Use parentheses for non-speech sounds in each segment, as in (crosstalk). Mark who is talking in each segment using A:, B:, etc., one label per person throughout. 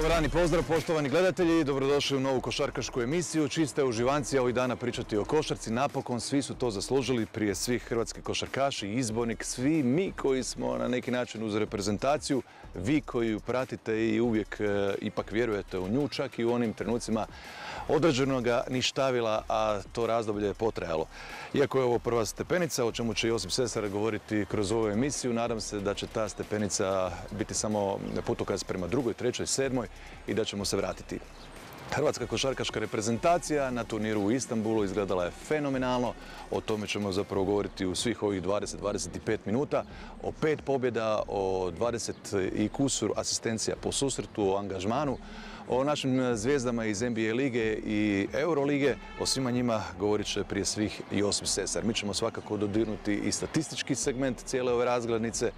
A: Dobar dan i pozdrav poštovani gledatelji, dobrodošli u novu košarkašku emisiju. Čiste uživanci ovih dana pričati o košarci. Napokon svi su to zaslužili prije svih hrvatski košarkaši, izbornik, svi mi koji smo na neki način uz reprezentaciju, vi koji ju pratite i uvijek e, ipak vjerujete u nju, čak i u onim trenucima određenoga ništavila, a to razdoblje je potrajalo. Iako je ovo prva stepenica, o čemu će Josip Sesar govoriti kroz ovu emisiju, nadam se da će ta stepenica biti samo putokaz prema drugoj, trećoj, sedmoj i da ćemo se vratiti. Hrvatska košarkaška reprezentacija na turniru u Istanbulu izgledala je fenomenalno. O tome ćemo zapravo govoriti u svih ovih 20-25 minuta. O pet pobjeda, o 20 i kusur asistencija po susretu, o angažmanu, o našim zvijezdama iz NBA lige i Eurolige, o svima njima govorit će prije svih Josip Sesar. Mi ćemo svakako dodirnuti i statistički segment cijele ove razglednice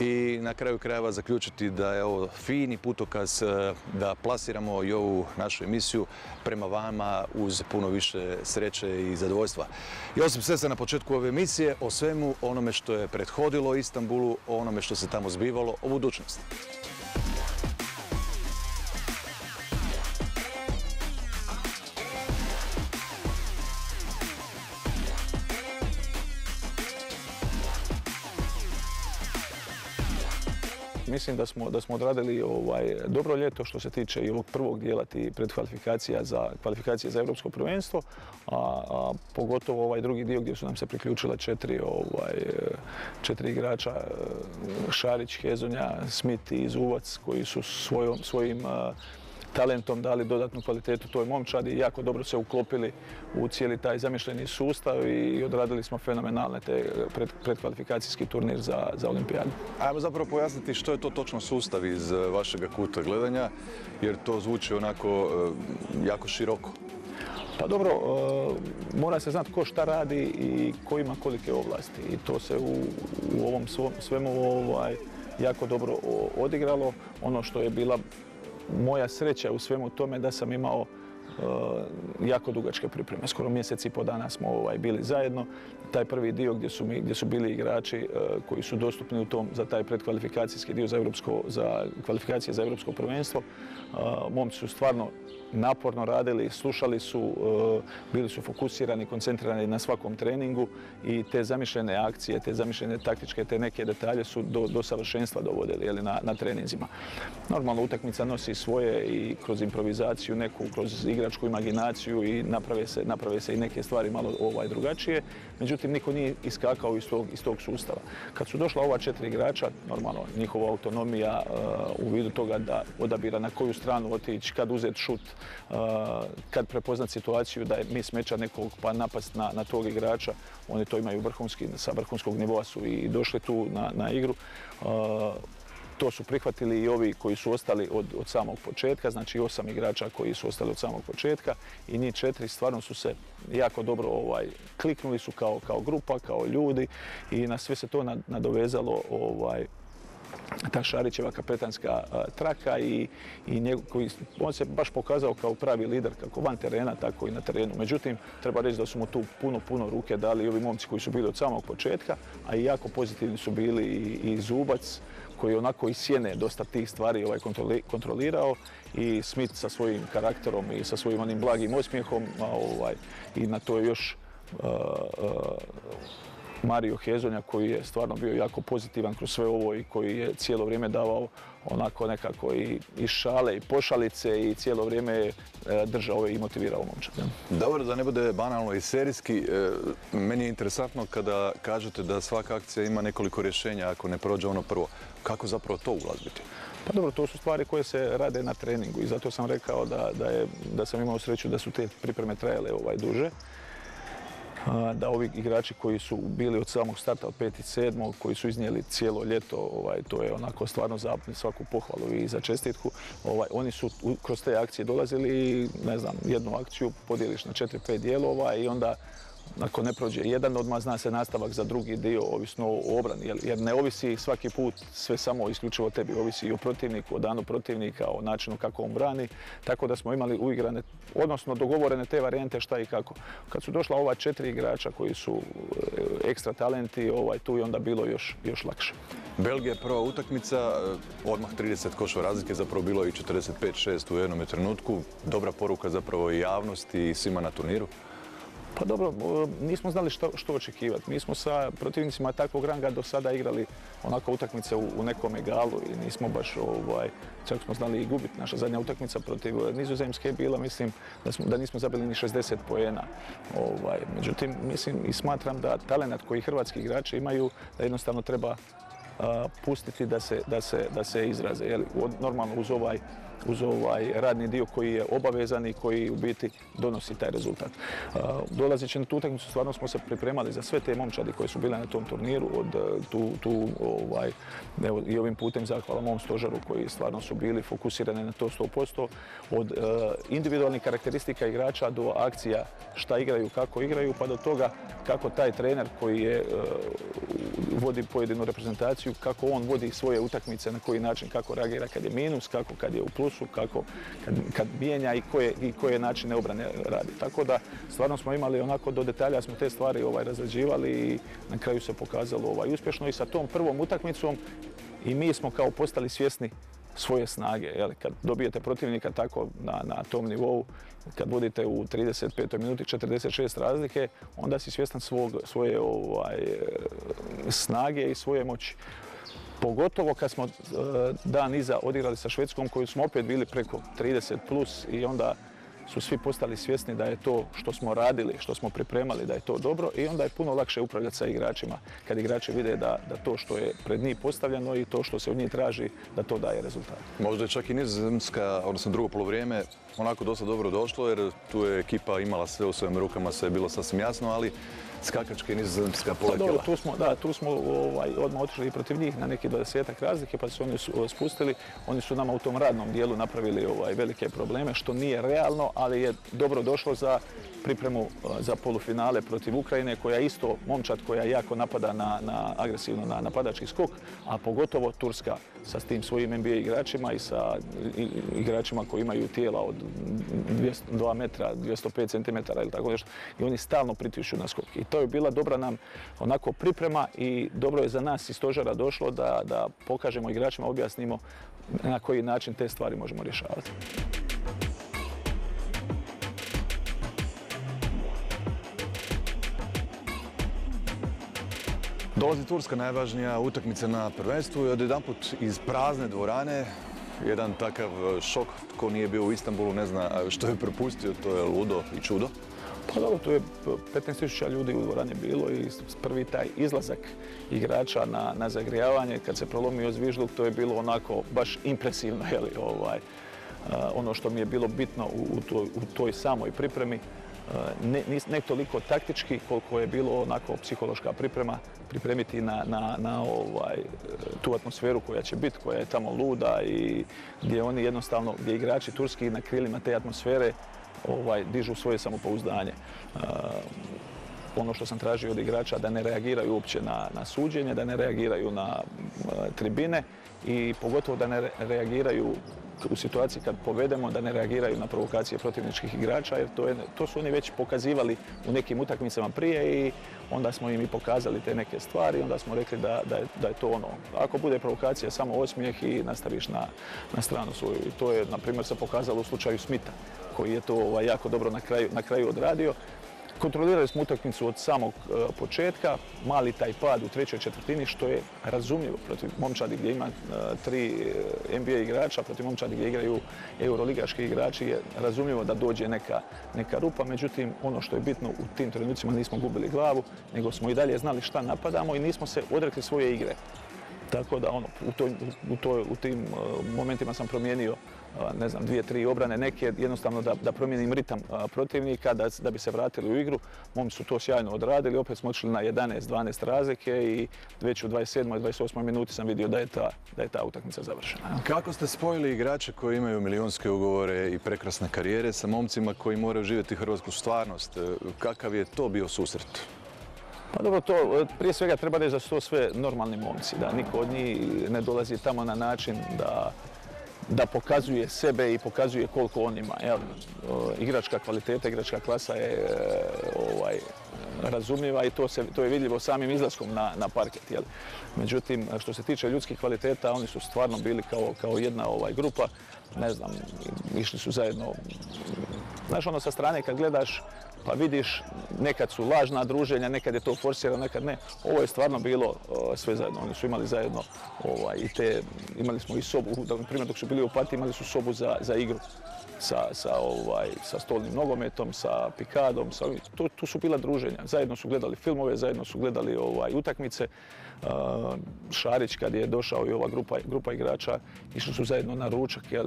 A: i na kraju krajeva zaključiti da je ovo fini putokaz eh, da plasiramo i ovu našu emisiju prema vama uz puno više sreće i zadovoljstva. Josip Sesar na početku ove emisije o svemu onome što je prethodilo Istanbulu, onome što se tamo zbivalo, o budućnosti.
B: Mislim da smo, da smo odradili ovaj, dobro ljeto što se tiče i ovog prvog dijela ti predkvalifikacija za kvalifikacije za europsko prvenstvo, a, pogotovo ovaj drugi dio gdje su nam se priključila četiri, ovaj, četiri igrača, Šarić, Hezonja, Smith i Zuvac koji su svojom, svojim talentom dali dodatnu kvalitetu toj momčadi i jako dobro se uklopili u cijeli taj zamišljeni sustav i odradili smo fenomenalne te pred, predkvalifikacijski turnir za, za olimpijadu.
A: Ajmo zapravo pojasniti što je to točno sustav iz vašeg kuta gledanja, jer to zvuči onako jako široko.
B: Pa dobro, mora se znati ko šta radi i ko ima kolike ovlasti i to se u, u ovom svemu ovaj, jako dobro odigralo. Ono što je bila moja sreća u svemu tome da sam imao jako dugačke pripreme. Skoro mjesec i po dana smo ovaj, bili zajedno. Taj prvi dio gdje su, bili igrači koji su dostupni za taj predkvalifikacijski dio za, kvalifikacije za europsko prvenstvo. momci su stvarno naporno radili, slušali su, bili su fokusirani, koncentrirani na svakom treningu i te zamišljene akcije, te zamišljene taktičke, te neke detalje su do, do savršenstva dovodili jeli, na, na treninzima. Normalno utakmica nosi svoje i kroz improvizaciju neku, kroz igračku imaginaciju i naprave se, naprave se i neke stvari malo ovaj, drugačije. Međutim, niko nije iskakao iz tog, iz tog sustava. Kad su došla ova četiri igrača, normalno njihova autonomija u vidu toga da odabira na koju stranu otići, kad uzeti šut, kad prepoznat situaciju da je mi smeča nekog pa napast na, na tog igrača, oni to imaju vrhunski, sa vrhunskog nivoa su i došli tu na, na igru. To su prihvatili i ovi koji su ostali od, samog početka, znači osam igrača koji su ostali od samog početka i njih četiri stvarno su se jako dobro ovaj, kliknuli su kao, grupa, kao ljudi i na sve se to nadovezalo ovaj, ta Šarićeva kapetanska traka i, on se baš pokazao kao pravi lider kako van terena, tako i na terenu. Međutim, treba reći da su mu tu puno, puno ruke dali i ovi momci koji su bili od samog početka, a i jako pozitivni su bili i, i Zubac, koji onako iz sjene dosta tih stvari ovaj kontrolirao i Smith sa svojim karakterom i sa svojim onim blagim osmijehom ovaj, i na to još Mario Hezonja koji je stvarno bio jako pozitivan kroz sve ovo i koji je cijelo vrijeme davao onako nekako i, i šale i pošalice i cijelo vrijeme je držao i motivirao momčad.
A: Dobro, da ne bude banalno i serijski, meni je interesantno kada kažete da svaka akcija ima nekoliko rješenja ako ne prođe ono prvo. Kako zapravo to ulazbiti?
B: Pa dobro, to su stvari koje se rade na treningu i zato sam rekao da, da, je, da sam imao sreću da su te pripreme trajale ovaj duže da ovi igrači koji su bili od samog starta od 5. i 7. koji su iznijeli cijelo ljeto, ovaj, to je onako stvarno za svaku pohvalu i za čestitku. Ovaj, oni su kroz te akcije dolazili i ne znam, jednu akciju podijeliš na 4-5 dijelova i onda ako ne prođe jedan, odmah zna se nastavak za drugi dio, ovisno o obrani, jer ne ovisi svaki put sve samo isključivo tebi, ovisi i o protivniku, o danu protivnika, o načinu kako on brani, tako da smo imali uigrane, odnosno dogovorene te varijante šta i kako. Kad su došla ova četiri igrača koji su e, ekstra talenti, ovaj, tu je onda bilo još, još lakše.
A: Belgija je prva utakmica, e, odmah 30 košova razlike, zapravo bilo i 45-6 u jednom trenutku. Dobra poruka zapravo i javnosti i svima na turniru.
B: Pa dobro, nismo znali što, očekivati. Mi smo sa protivnicima takvog ranga do sada igrali onako utakmice u, nekom egalu i nismo baš, ovaj, čak smo znali i gubiti. Naša zadnja utakmica protiv Nizozemske je bila, mislim, da, smo, da nismo zabili ni 60 poena. Ovaj, međutim, mislim i smatram da talent koji hrvatski igrači imaju, da jednostavno treba pustiti da se, izraze. Normalno uz ovaj uz ovaj radni dio koji je obavezan i koji u biti donosi taj rezultat. Dolazeći na tu utakmicu stvarno smo se pripremali za sve te momčadi koje su bile na tom turniru, e, tu, ovaj, i ovim putem zahvala mom stožaru koji stvarno su bili fokusirani na to 100%, od e, individualnih karakteristika igrača do akcija šta igraju, kako igraju, pa do toga kako taj trener koji e, vodi pojedinu reprezentaciju, kako on vodi svoje utakmice, na koji način, kako reagira kad je minus, kako kad je u plus su kako kad, kad mijenja i koje, i koje načine obrane radi. Tako da stvarno smo imali onako do detalja smo te stvari ovaj, razrađivali i na kraju se pokazalo ovaj, uspješno i sa tom prvom utakmicom i mi smo kao postali svjesni svoje snage. Jel? Kad dobijete protivnika tako na, na tom nivou, kad budete u 35. minuti 46 razlike, onda si svjestan svog, svoje ovaj, snage i svoje moći. Pogotovo kad smo e, dan iza odigrali sa Švedskom koju smo opet bili preko 30 plus i onda su svi postali svjesni da je to što smo radili, što smo pripremali, da je to dobro i onda je puno lakše upravljati sa igračima kad igrači vide da, da to što je pred njih postavljeno i to što se od njih traži, da to daje rezultat.
A: Možda je čak i nizozemska, odnosno drugo polovrijeme, onako dosta dobro došlo jer tu je ekipa imala sve u svojim rukama, sve je bilo sasvim jasno, ali skakačke nizozemska poletjela.
B: tu smo, da, tu smo ovaj, odmah otišli i protiv njih na neki dvadesetak razlike, pa su oni spustili. Oni su nama u tom radnom dijelu napravili ovaj, velike probleme, što nije realno, ali je dobro došlo za pripremu za polufinale protiv Ukrajine, koja je isto momčad koja jako napada na, na agresivno na napadački skok, a pogotovo Turska sa tim svojim NBA igračima i sa igračima koji imaju tijela od 2 metra, 205 cm ili tako nešto. I oni stalno pritišću na skok. I to je bila dobra nam onako priprema i dobro je za nas iz stožara došlo da, da pokažemo igračima, objasnimo na koji način te stvari možemo rješavati.
A: Dolazi Turska, najvažnija utakmica na prvenstvu i odjedanput iz prazne dvorane jedan takav šok ko nije bio u Istanbulu, ne zna što je propustio, to je ludo i čudo.
B: Pa dobro, tu je 15.000 ljudi u dvorani bilo i prvi taj izlazak igrača na, na zagrijavanje, kad se prolomio zvižduk, to je bilo onako baš impresivno, (laughs) jeli, ovaj, ono što mi je bilo bitno u, toj, u toj samoj pripremi, ne, ne, toliko taktički koliko je bilo onako psihološka priprema, pripremiti na, na, na ovaj, tu atmosferu koja će biti, koja je tamo luda i gdje oni jednostavno, gdje igrači turski na krilima te atmosfere ovaj, dižu svoje samopouzdanje. ono što sam tražio od igrača da ne reagiraju uopće na, suđenje, da ne reagiraju na tribine i pogotovo da ne reagiraju u situaciji kad povedemo da ne reagiraju na provokacije protivničkih igrača jer to, su oni već pokazivali u nekim utakmicama prije i onda smo im i pokazali te neke stvari onda smo rekli da, da, je, da je to ono. Ako bude provokacija samo osmijeh i nastaviš na, na stranu svoju i to je na primjer se pokazalo u slučaju Smita koji je to ovaj, jako dobro na kraju, na kraju odradio. Kontrolirali smo utakmicu od samog e, početka, mali taj pad u trećoj četvrtini što je razumljivo protiv momčadi gdje ima e, tri e, NBA igrača, protiv momčadi gdje igraju euroligaški igrači je razumljivo da dođe neka, neka rupa, međutim ono što je bitno u tim trenucima nismo gubili glavu, nego smo i dalje znali šta napadamo i nismo se odrekli svoje igre. Tako da ono, u, u tim momentima sam promijenio ne znam, dvije, tri obrane, neke jednostavno da, da promijenim ritam protivnika, da, da bi se vratili u igru. Momi su to sjajno odradili, opet smo otišli na 11-12 razlike i već u 27. i 28. minuti sam vidio da je ta, da je ta utakmica završena.
A: Kako ste spojili igrače koji imaju milijunske ugovore i prekrasne karijere sa momcima koji moraju živjeti hrvatsku stvarnost? Kakav je to bio susret?
B: Pa dobro, to prije svega treba reći da su to sve normalni momci, da niko od njih ne dolazi tamo na način da da pokazuje sebe i pokazuje koliko on ima. Igračka kvaliteta, igračka klasa je ovaj, razumljiva i to, se, to je vidljivo samim izlaskom na, na parket. Jel? Međutim, što se tiče ljudskih kvaliteta, oni su stvarno bili kao, kao jedna ovaj, grupa, ne znam, išli su zajedno. Znaš, ono sa strane kad gledaš, pa vidiš, nekad su lažna druženja, nekad je to forsirano, nekad ne. Ovo je stvarno bilo sve zajedno. Oni su imali zajedno ovaj, i te, imali smo i sobu, na primjer dok su bili u Pati imali su sobu za, za igru sa, sa, ovaj, sa stolnim nogometom, sa pikadom, sa, tu, tu su bila druženja. Zajedno su gledali filmove, zajedno su gledali ovaj, utakmice. Uh, Šarić kad je došao i ova grupa, grupa igrača, išli su zajedno na ručak, jel,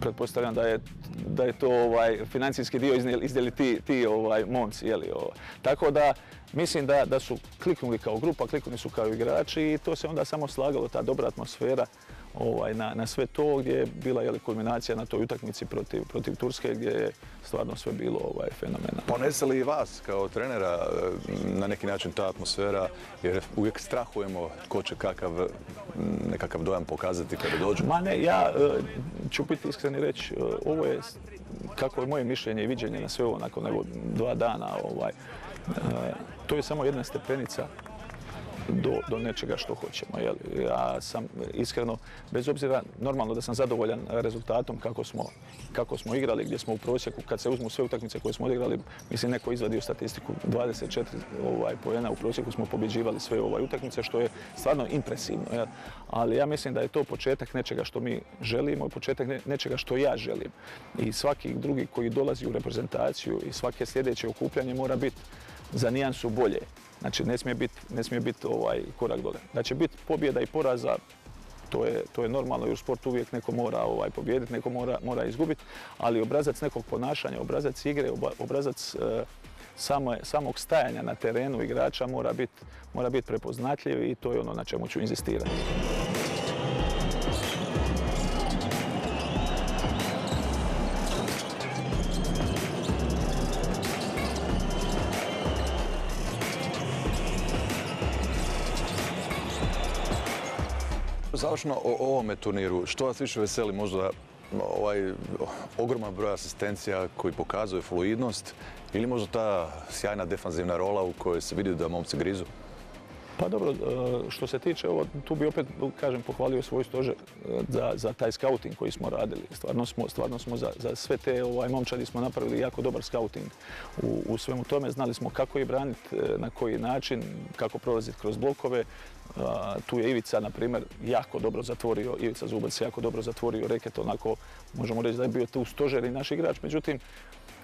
B: pretpostavljam da je, da je to ovaj, financijski dio izdjeli, ti, ti ovaj, momci. Jel, ovaj. Tako da mislim da, da su kliknuli kao grupa, kliknuli su kao igrači i to se onda samo slagalo, ta dobra atmosfera ovaj, na, na, sve to gdje je bila jeli, kulminacija na toj utakmici protiv, protiv Turske gdje je stvarno sve bilo ovaj, fenomenalno.
A: Ponese li i vas kao trenera na neki način ta atmosfera jer uvijek strahujemo ko će kakav, nekakav dojam pokazati kada dođu?
B: Ma ne, ja e, ću biti iskren i reći, e, ovo je kako je moje mišljenje i viđenje na sve ovo nakon evo, dva dana, ovaj, to je samo jedna stepenica do, nečega što hoćemo. Ja sam iskreno, bez obzira, normalno da sam zadovoljan rezultatom kako smo, igrali, gdje smo u prosjeku, kad se uzmu sve utakmice koje smo odigrali, mislim neko izvadio statistiku, 24 ovaj, pojena u prosjeku smo pobjeđivali sve ovaj utakmice, što je stvarno impresivno. Ali ja mislim da je to početak nečega što mi želimo i početak nečega što ja želim. I svaki drugi koji dolazi u reprezentaciju i svake sljedeće okupljanje mora biti za nijansu bolje. Znači ne smije biti ne bit ovaj korak dole. Da će biti pobjeda i poraza, to je, to je normalno i u sportu uvijek neko mora ovaj, pobijediti, neko mora, mora izgubiti, ali obrazac nekog ponašanja, obrazac igre, obrazac e, samog stajanja na terenu igrača mora biti mora bit prepoznatljiv i to je ono na čemu ću inzistirati.
A: Završno o ovome turniru, što vas više veseli možda ovaj ogroman broj asistencija koji pokazuje fluidnost ili možda ta sjajna defanzivna rola u kojoj se vidi da momci grizu?
B: Pa dobro, e, što se tiče ovo, tu bi opet, kažem, pohvalio svoj stožer e, za, za taj scouting koji smo radili. Stvarno smo, stvarno smo za, za sve te ovaj, momčadi smo napravili jako dobar scouting u, u svemu tome. Znali smo kako je braniti, e, na koji način, kako prolaziti kroz blokove. Tu je Ivica, na primjer, jako dobro zatvorio, Ivica Zubac jako dobro zatvorio reket, onako možemo reći da je bio tu stožer i naš igrač. Međutim,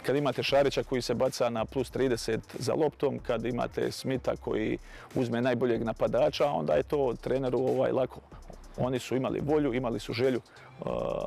B: kad imate Šarića koji se baca na plus 30 za loptom, kad imate Smita koji uzme najboljeg napadača, onda je to treneru ovaj lako. Oni su imali volju, imali su želju,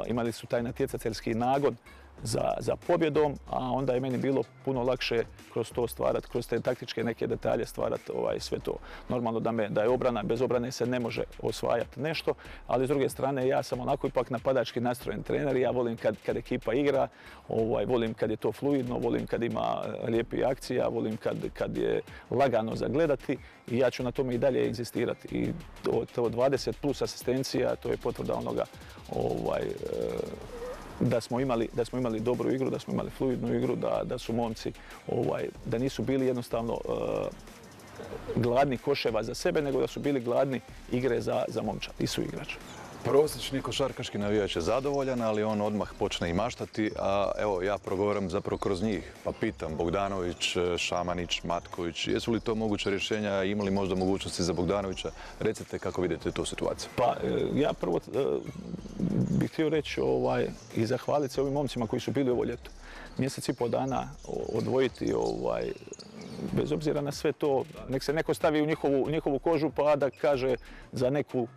B: imali su taj natjecateljski nagon za, pobjedom, a onda je meni bilo puno lakše kroz to stvarati, kroz te taktičke neke detalje stvarati ovaj, sve to. Normalno da, me, da je obrana, bez obrane se ne može osvajati nešto, ali s druge strane ja sam onako ipak napadački nastrojen trener, ja volim kad, kad ekipa igra, ovaj, volim kad je to fluidno, volim kad ima eh, lijepi akcija, volim kad, je lagano za gledati i ja ću na tome i dalje inzistirati. I to, to 20 plus asistencija, to je potvrda onoga ovaj, eh, da smo imali, da smo imali dobru igru, da smo imali fluidnu igru, da, da su momci, ovaj, da nisu bili jednostavno uh, gladni koševa za sebe, nego da su bili gladni igre za, za momčad i su igrač.
A: Prosječni košarkaški navijač je zadovoljan, ali on odmah počne i maštati, a evo ja progovaram zapravo kroz njih. Pa pitam Bogdanović, Šamanić, Matković, jesu li to moguće rješenja, imali možda mogućnosti za Bogdanovića? Recite kako vidite tu situaciju.
B: Pa e, ja prvo e, bih htio reći ovaj, i zahvaliti se ovim momcima koji su bili ovo ljeto. Mjesec i pol dana odvojiti ovaj, bez obzira na sve to, nek se neko stavi u njihovu, u njihovu kožu pa da kaže za neku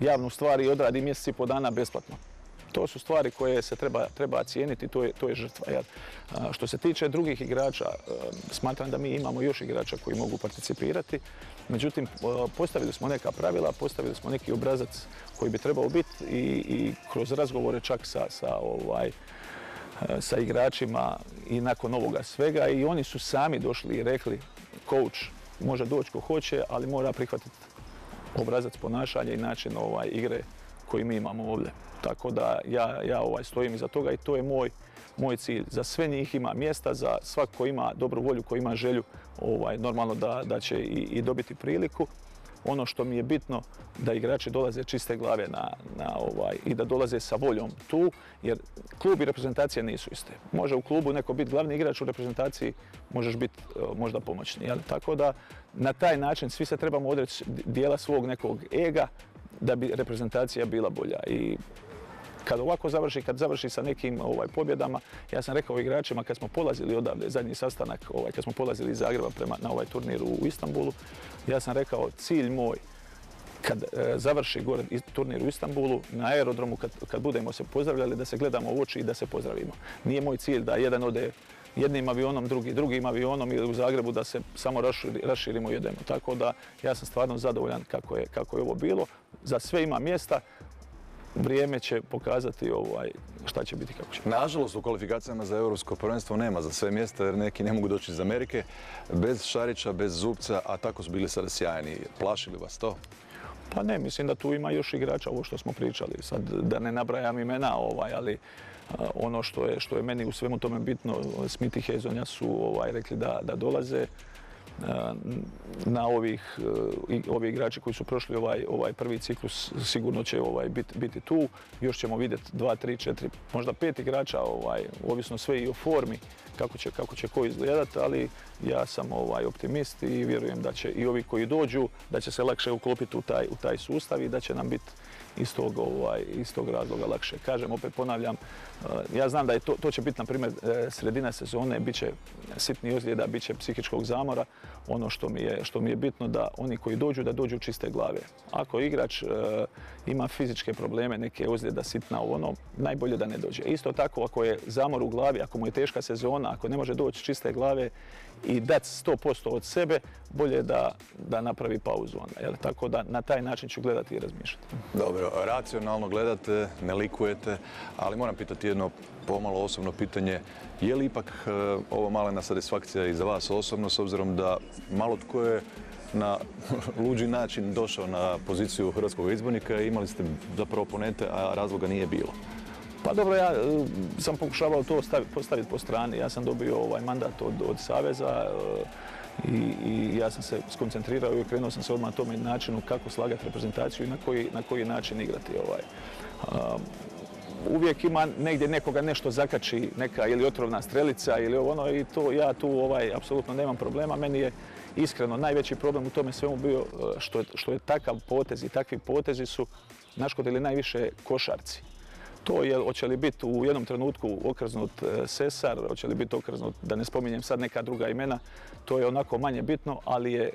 B: javnu stvar i odradi mjesec i po dana besplatno. To su stvari koje se treba, treba cijeniti, to je, žrtva. što se tiče drugih igrača, e, smatram da mi imamo još igrača koji mogu participirati. Međutim, e, postavili smo neka pravila, postavili smo neki obrazac koji bi trebao biti i, i kroz razgovore čak sa, sa, ovaj, e, sa igračima i nakon ovoga svega i oni su sami došli i rekli coach može doći ko hoće, ali mora prihvatiti obrazac ponašanja i način ovaj, igre koji mi imamo ovdje. Tako da ja, ja ovaj, stojim iza toga i to je moj, moj cilj. Za sve njih ima mjesta, za svak ko ima dobru volju, ko ima želju, ovaj, normalno da, da će i, i dobiti priliku. Ono što mi je bitno da igrači dolaze čiste glave na, na ovaj, i da dolaze sa voljom tu, jer klub i reprezentacija nisu iste. Može u klubu neko biti glavni igrač, u reprezentaciji možeš biti e, možda pomoćni. Jel? Tako da na taj način svi se trebamo odreći dijela svog nekog ega da bi reprezentacija bila bolja. I kad ovako završi, kad završi sa nekim ovaj, pobjedama, ja sam rekao igračima kad smo polazili odavde, zadnji sastanak, ovaj, kad smo polazili iz Zagreba prema, na ovaj turnir u Istanbulu, ja sam rekao cilj moj kad e, završi gore turnir u Istanbulu, na aerodromu kad, kad budemo se pozdravljali, da se gledamo u oči i da se pozdravimo. Nije moj cilj da jedan ode jednim avionom, drugi drugim avionom ili u Zagrebu da se samo raširi, raširimo i jedemo. Tako da ja sam stvarno zadovoljan kako je, kako je ovo bilo. Za sve ima mjesta, vrijeme će pokazati ovaj, šta će biti kako će.
A: Nažalost u kvalifikacijama za Europsko prvenstvo nema za sve mjesta jer neki ne mogu doći iz Amerike. Bez Šarića, bez Zubca, a tako su bili sada sjajni. Plašili vas to?
B: Pa ne, mislim da tu ima još igrača, ovo što smo pričali. Sad da ne nabrajam imena, ovaj, ali ono što je, što je meni u svemu tome bitno, Smith i Hezonja su ovaj, rekli da, da dolaze na ovih, e, ovi igrači koji su prošli ovaj, ovaj prvi ciklus sigurno će ovaj, biti, biti tu. Još ćemo vidjeti dva, tri, četiri, možda pet igrača, ovaj, ovisno sve i o formi kako će, kako će ko izgledati, ali ja sam ovaj, optimist i vjerujem da će i ovi koji dođu, da će se lakše uklopiti u taj, u taj sustav i da će nam biti iz tog, ovaj, iz tog razloga lakše. Kažem, opet ponavljam, eh, ja znam da je to, to će biti, na primjer, eh, sredina sezone, bit će sitni ozljeda, bit će psihičkog zamora. Ono što mi, je, što mi je bitno da oni koji dođu, da dođu čiste glave. Ako igrač e, ima fizičke probleme, neke ozljeda sitna ono, najbolje da ne dođe. Isto tako, ako je zamor u glavi, ako mu je teška sezona, ako ne može doći čiste glave i dati 100% od sebe, bolje da, da napravi pauzu onda. Jel? Tako da na taj način ću gledati i razmišljati.
A: Dobro, racionalno gledate, ne likujete, ali moram pitati jedno pomalo osobno pitanje. Je li ipak e, ovo malena satisfakcija i za vas osobno, s obzirom da malo tko je na (laughs) luđi način došao na poziciju hrvatskog izbornika i imali ste zapravo oponente, a razloga nije bilo?
B: Pa dobro, ja e, sam pokušavao to postaviti po strani. Ja sam dobio ovaj mandat od, od Saveza e, i, ja sam se skoncentrirao i okrenuo sam se odmah tome načinu kako slagati reprezentaciju i na koji, na koji način igrati. Ovaj uvijek ima negdje nekoga nešto zakači, neka ili otrovna strelica ili ono i to ja tu ovaj, apsolutno nemam problema. Meni je iskreno najveći problem u tome svemu bio e, što što je takav potez i takvi potezi su naškodili najviše košarci. To je, hoće li biti u jednom trenutku okrznut e, Sesar, hoće li biti okrznut, da ne spominjem sad neka druga imena, to je onako manje bitno, ali je e,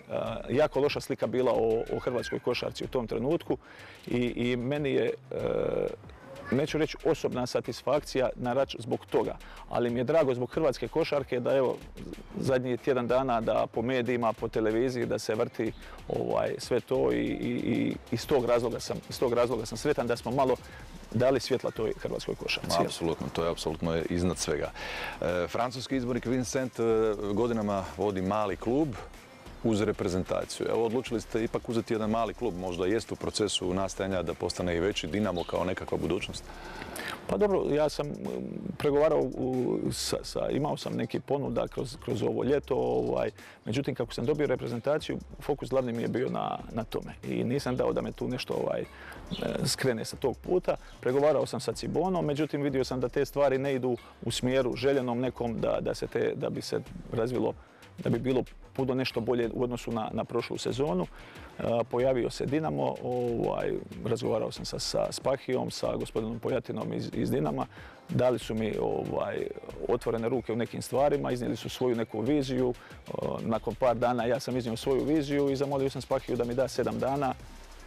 B: jako loša slika bila o, o hrvatskoj košarci u tom trenutku i, i meni je neću reći osobna satisfakcija na rač zbog toga, ali mi je drago zbog hrvatske košarke da evo zadnji tjedan dana da po medijima, po televiziji da se vrti ovaj, sve to i, i, iz, tog razloga sam, iz tog razloga sam sretan da smo malo dali svjetla toj hrvatskoj košarci.
A: Apsolutno, to je apsolutno iznad svega. E, francuski izbornik Vincent e, godinama vodi mali klub, uz reprezentaciju. Evo, odlučili ste ipak uzeti jedan mali klub, možda jest u procesu nastajanja da postane i veći Dinamo kao nekakva budućnost?
B: Pa dobro, ja sam pregovarao, sa, imao sam neki ponuda kroz, kroz ovo ljeto, ovaj, međutim kako sam dobio reprezentaciju, fokus glavni mi je bio na, na tome i nisam dao da me tu nešto ovaj, e, skrene sa tog puta. Pregovarao sam sa Cibonom, međutim vidio sam da te stvari ne idu u smjeru željenom nekom da, da, se te, da bi se razvilo da bi bilo puno nešto bolje u odnosu na, na prošlu sezonu. E, pojavio se Dinamo, ovaj, razgovarao sam sa, Spahijom, sa gospodinom Pojatinom iz, iz Dinama. Dali su mi ovaj, otvorene ruke u nekim stvarima, iznijeli su svoju neku viziju. E, nakon par dana ja sam iznio svoju viziju i zamolio sam Spahiju da mi da sedam dana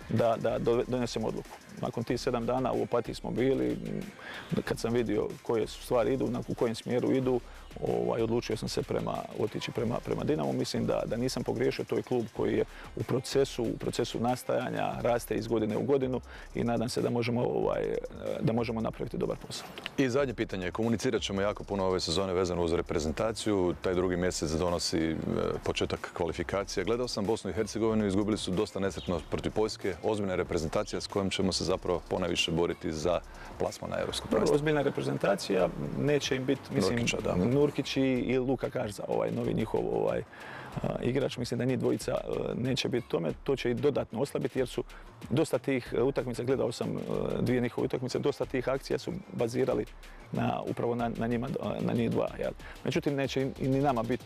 B: da, da donesem odluku. Nakon tih sedam dana u Opatiji smo bili, kad sam vidio koje stvari idu, u kojem smjeru idu, ovaj, odlučio sam se prema, otići prema, prema Dinamo. Mislim da, da nisam pogriješio, to je klub koji je u procesu, u procesu nastajanja, raste iz godine u godinu i nadam se da možemo, ovaj, da možemo napraviti dobar posao.
A: I zadnje pitanje, komunicirat ćemo jako puno ove sezone vezano uz reprezentaciju, taj drugi mjesec donosi e, početak kvalifikacija. Gledao sam Bosnu i Hercegovinu, izgubili su dosta nesretno protiv Poljske, ozbiljna reprezentacija s kojom ćemo se zapravo ponajviše boriti za plasma na Europsko prvenstvo.
B: Ozbiljna reprezentacija, neće im biti, mislim,
A: Nurkića, da.
B: Nurkić i, Luka Karza, ovaj novi njihov ovaj, igrač. Mislim da njih dvojica neće biti tome. To će i dodatno oslabiti jer su dosta tih e, utakmica, gledao sam e, dvije njihove utakmice, dosta tih akcija su bazirali na, upravo na, na njima, na njih dva. Jel? Međutim, neće i ni nama biti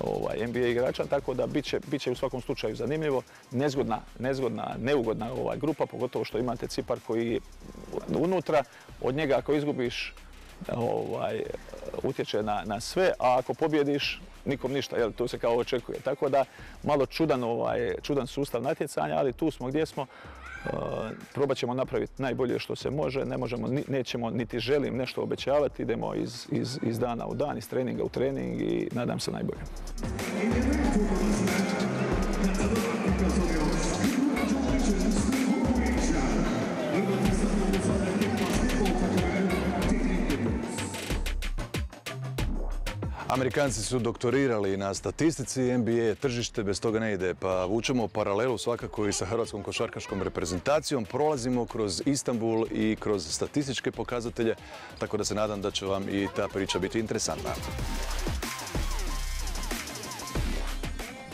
B: ovaj, NBA igrača, tako da bit će, bit će u svakom slučaju zanimljivo. Nezgodna, nezgodna neugodna ovaj, grupa, pogotovo što imate Cipar koji unutra. Od njega ako izgubiš ovaj, utječe na, na sve, a ako pobjediš, nikom ništa, jel, to se kao očekuje. Tako da malo čudan, ovaj, čudan sustav natjecanja, ali tu smo gdje smo. Uh, probat ćemo napraviti najbolje što se može, ne možemo, nećemo niti želim nešto obećavati, idemo iz, iz, iz dana u dan, iz treninga u trening i nadam se najbolje.
A: Amerikanci su doktorirali na statistici, NBA tržište, bez toga ne ide. Pa vučemo paralelu svakako i sa hrvatskom košarkaškom reprezentacijom. Prolazimo kroz Istanbul i kroz statističke pokazatelje, tako da se nadam da će vam i ta priča biti interesantna.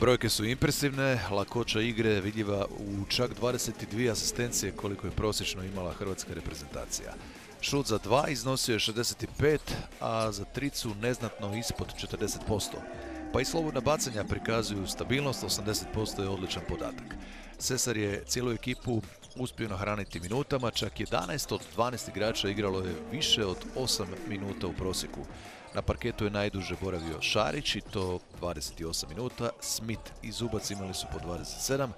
C: Brojke su impresivne, lakoća igre vidljiva u čak 22 asistencije koliko je prosječno imala hrvatska reprezentacija. Šut za dva iznosio je 65, a za tricu neznatno ispod 40%. Pa i slobodna bacanja prikazuju stabilnost, 80% je odličan podatak. Sesar je cijelu ekipu uspio nahraniti minutama, čak 11 od 12 igrača igralo je više od 8 minuta u prosjeku. Na parketu je najduže boravio Šarić i to 28 minuta, Smith i Zubac imali su po 27,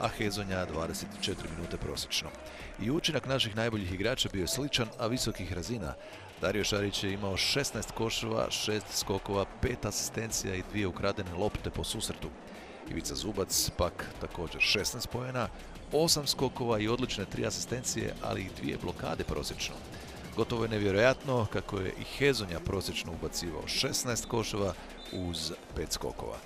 C: a Hezonja 24 minute prosječno. I učinak naših najboljih igrača bio je sličan, a visokih razina. Dario Šarić je imao 16 koševa, 6 skokova, 5 asistencija i dvije ukradene lopte po susretu. Ivica Zubac pak također 16 pojena, 8 skokova i odlične tri asistencije, ali i dvije blokade prosječno. Gotovo je nevjerojatno kako je i Hezonja prosječno ubacivao 16 koševa uz 5 skokova.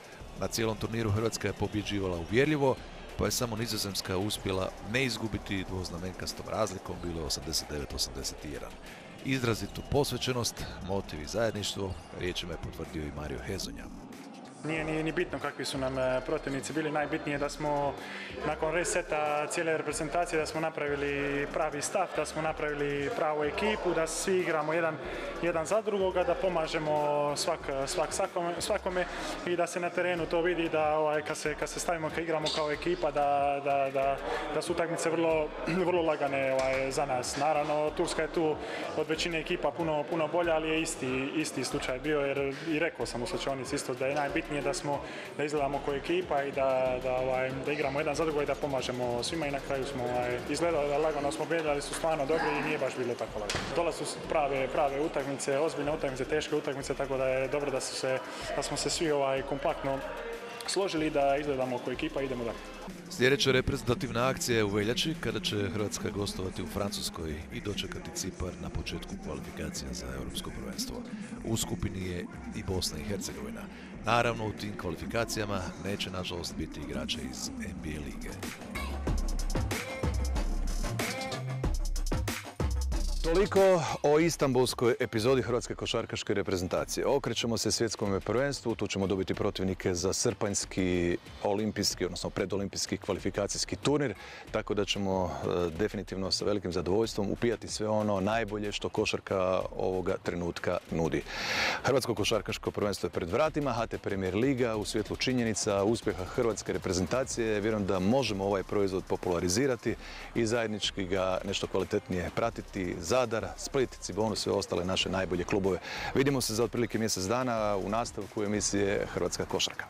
C: Na cijelom turniru Hrvatska je pobjeđivala uvjerljivo, pa je samo Nizozemska uspjela ne izgubiti dvoznamenkastom razlikom, bilo je 89-81. Izrazitu posvećenost, motiv i zajedništvo, riječima je potvrdio i Mario Hezonja.
D: Nije ni, ni bitno kakvi su nam e, protivnici bili, najbitnije je da smo nakon reseta cijele reprezentacije da smo napravili pravi stav, da smo napravili pravu ekipu, da svi igramo jedan, jedan za drugoga, da pomažemo svak, svak svakome, svakome i da se na terenu to vidi da ovaj, kad, se, kad se stavimo, kad igramo kao ekipa, da, da, da, da su utakmice vrlo, (clears throat) vrlo lagane ovaj, za nas. Naravno, Turska je tu od većine ekipa puno, puno bolja, ali je isti, isti slučaj bio jer i rekao sam u slučajnici isto da je najbitnije da smo da izgledamo kao ekipa i da, da, ovaj, da igramo jedan za drugo i da pomažemo svima i na kraju smo ovaj, izgledali da lagano smo bili, ali su stvarno dobri i nije baš bilo tako lagano. Dole su prave, prave utakmice, ozbiljne utakmice, teške utakmice, tako da je dobro da, su se, da smo se svi ovaj, kompaktno složili da izgledamo kao ekipa i idemo dalje.
C: Sljedeća reprezentativna akcija je u veljači kada će Hrvatska gostovati u Francuskoj i dočekati Cipar na početku kvalifikacija za europsko prvenstvo. U skupini je i Bosna i Hercegovina. Naravno u tim kvalifikacijama neće nažalost biti igrača iz NBA lige.
A: Toliko o istambulskoj epizodi Hrvatske košarkaške reprezentacije. Okrećemo se svjetskom prvenstvu, tu ćemo dobiti protivnike za srpanjski olimpijski, odnosno predolimpijski kvalifikacijski turnir, tako da ćemo e, definitivno sa velikim zadovoljstvom upijati sve ono najbolje što košarka ovoga trenutka nudi. Hrvatsko košarkaško prvenstvo je pred vratima, HT Premier Liga u svjetlu činjenica uspjeha hrvatske reprezentacije. Vjerujem da možemo ovaj proizvod popularizirati i zajednički ga nešto kvalitetnije pratiti. Zadar, Split, Cibonu, sve ostale naše najbolje klubove. Vidimo se za otprilike mjesec dana u nastavku emisije Hrvatska košarka.